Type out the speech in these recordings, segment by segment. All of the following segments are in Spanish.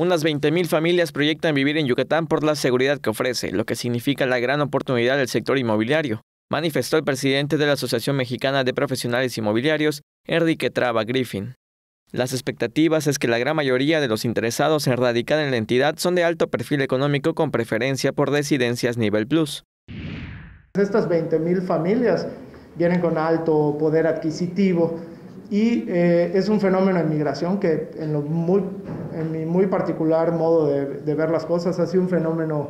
Unas 20.000 familias proyectan vivir en Yucatán por la seguridad que ofrece, lo que significa la gran oportunidad del sector inmobiliario, manifestó el presidente de la Asociación Mexicana de Profesionales Inmobiliarios, Enrique Traba Griffin. Las expectativas es que la gran mayoría de los interesados en radicar en la entidad son de alto perfil económico con preferencia por residencias nivel plus. Estas 20.000 familias vienen con alto poder adquisitivo y eh, es un fenómeno de migración que en, lo muy, en mi muy particular modo de, de, ver las cosas ha sido un fenómeno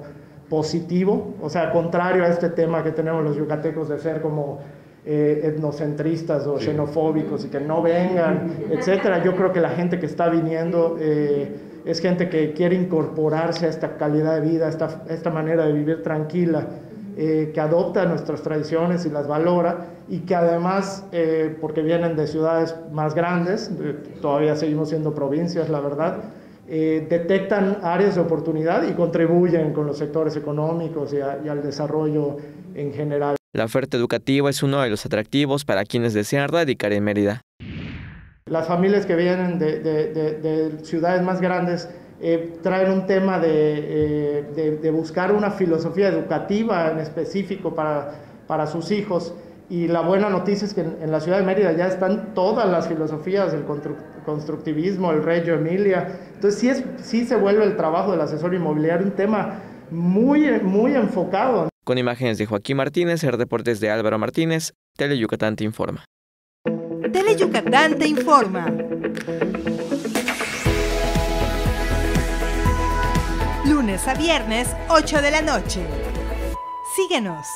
positivo, o sea, contrario a este tema que tenemos los yucatecos de ser como eh, etnocentristas o xenofóbicos y que no vengan, etcétera. Yo creo que la gente que está viniendo eh, es gente que quiere incorporarse a esta calidad de vida, a esta, esta manera de vivir tranquila eh, que adopta nuestras tradiciones y las valora y que además, eh, porque vienen de ciudades más grandes, todavía seguimos siendo provincias, la verdad, eh, detectan áreas de oportunidad y contribuyen con los sectores económicos y, a, y, al desarrollo en general. La oferta educativa es uno de los atractivos para quienes desean radicar en Mérida. Las familias que vienen de, de, de, de ciudades más grandes eh, traen un tema de, eh, de, de, buscar una filosofía educativa en específico para, para sus hijos. Y la buena noticia es que en, en, la ciudad de Mérida ya están todas las filosofías del constructivismo, el Reggio Emilia. Entonces sí, es, sí se vuelve el trabajo del asesor inmobiliario un tema muy, muy enfocado. Con imágenes de Joaquín Martínez, el reportes de Álvaro Martínez, Tele Yucatán te informa. Tele Yucatán te informa. Lunes a viernes, 8 de la noche. Síguenos.